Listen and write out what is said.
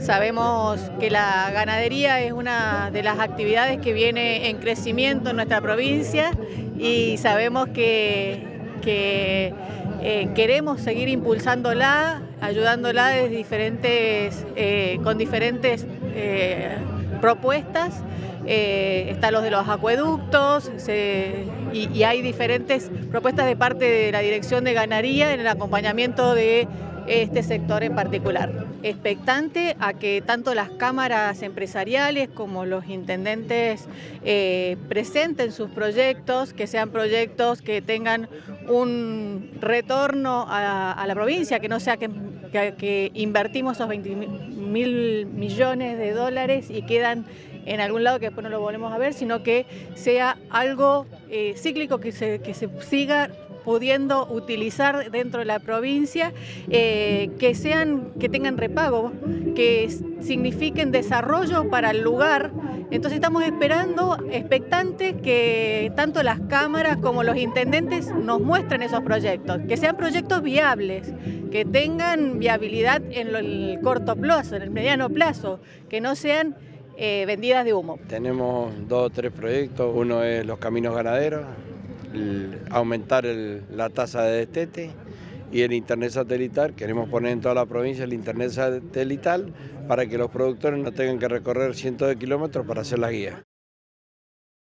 Sabemos que la ganadería es una de las actividades que viene en crecimiento en nuestra provincia y sabemos que, eh, queremos seguir impulsándola, ayudándola eh, con diferentes eh, propuestas. están los de los acueductos y, y hay diferentes propuestas de parte de la Dirección de Ganadería en el acompañamiento de este sector en particular. Expectante a que tanto las cámaras empresariales como los intendentes eh, presenten sus proyectos, que sean proyectos que tengan un retorno a, la provincia, que no sea que, que, invertimos esos 20 mil millones de dólares y quedan en algún lado que después no lo volvemos a ver, sino que sea algo eh, cíclico, que se, que se siga pudiendo utilizar dentro de la provincia, eh, que sean, que tengan repago, que signifiquen desarrollo para el lugar. Entonces estamos esperando, expectantes, que tanto las cámaras como los intendentes nos muestren esos proyectos, que sean proyectos viables, que tengan viabilidad en el corto plazo, en el mediano plazo, que no sean eh, vendidas de humo. Tenemos dos o tres proyectos, uno es los caminos ganaderos, aumentar la tasa de destete y el internet satelital. Queremos poner en toda la provincia el internet satelital para que los productores no tengan que recorrer cientos de kilómetros para hacer la guía.